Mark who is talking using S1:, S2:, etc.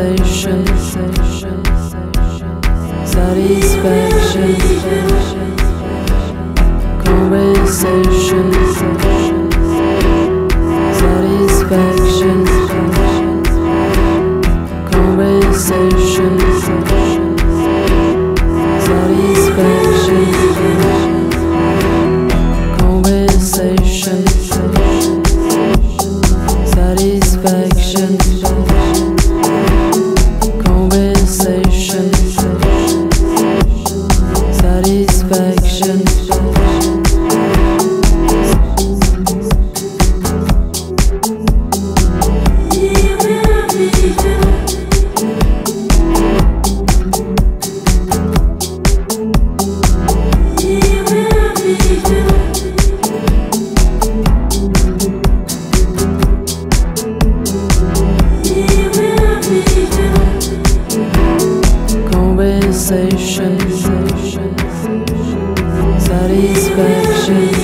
S1: sensation, satisfaction, conversation, satisfaction, conversation, satisfaction. Satisfaction,